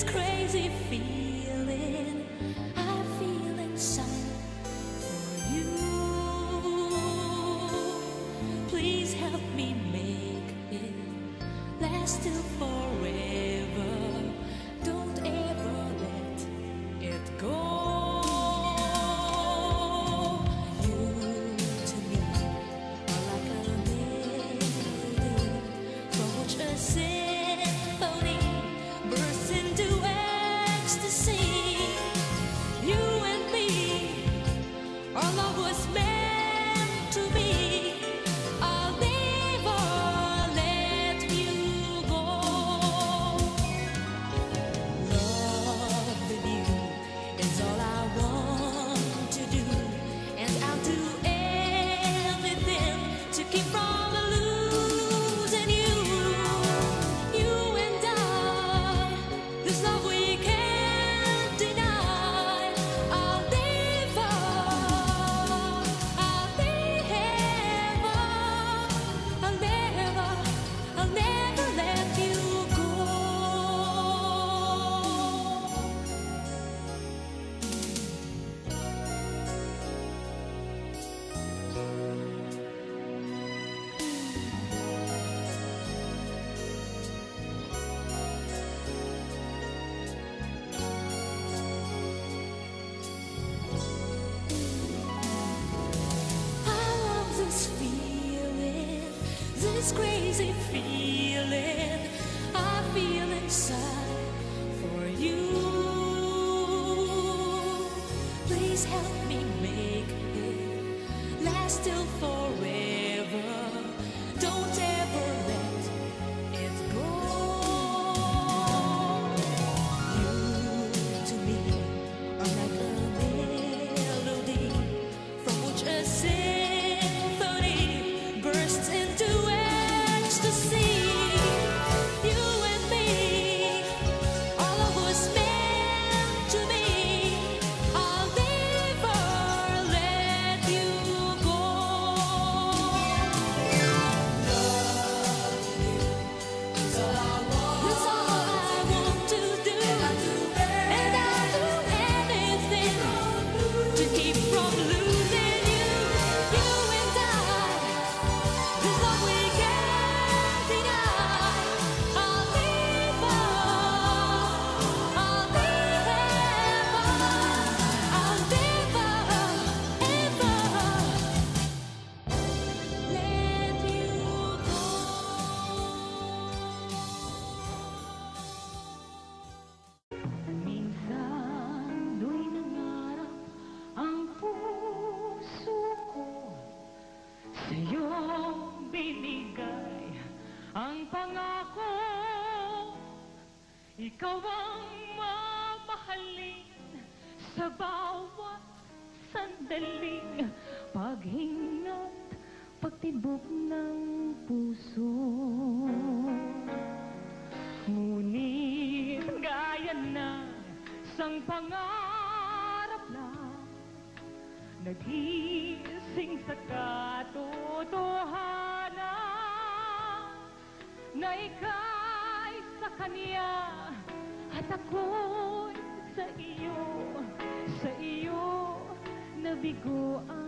this crazy feeling I feel inside for you. Please help me make it last till forever. this crazy feeling I feel inside for you. Please help. Sa'yong binigay ang pangako. Ikaw ang mamahalin sa bawat sandaling Paghingat, pagtibok ng puso. Ngunit gaya na sang pangarap lang Nag-iisip Sing sa katotohanan na ika'y sa Kanya at ako'y sa iyo, sa iyo nabiguan.